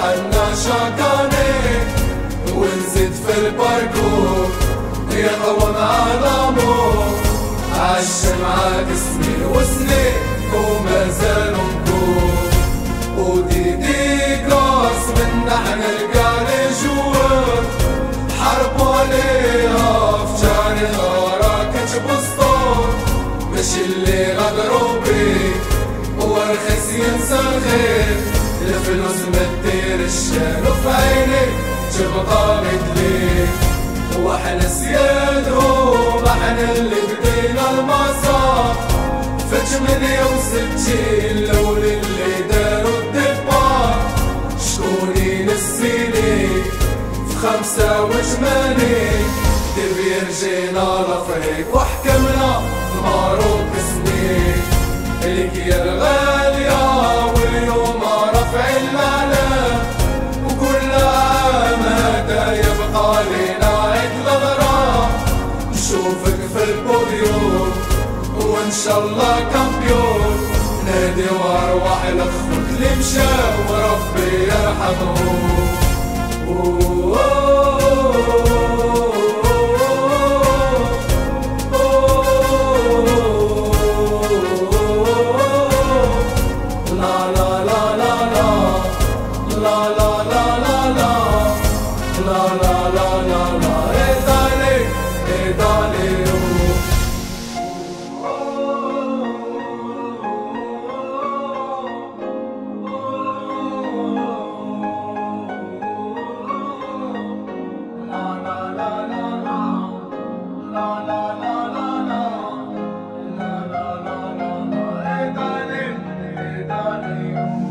حنا شاكانين ونزيد في الباركور يقوم عظمه عالشمعة اسمي وسني وما زال نكون وديدي كلاس من نحن القاري جوا حرب عليها في جاني غارة كتب السطور مش اللي غدروا بيه ورخص ينسى الخير الفلوس الشان وفي عيني تبقى مثلي وإحنا سيادهم إحنا اللي بدينا المسار في ثمانية وستين لول اللي داروا الدبار شكوني نسيني في خمسة وثمانين تبي رجينا لفريق وحكمنا في ماروك سنين ليك يا الغالية نشوفك في البوديوم وإن شاء الله champion نادي وارواح الاخوك اللي مشاو وربي يرحمهم iyong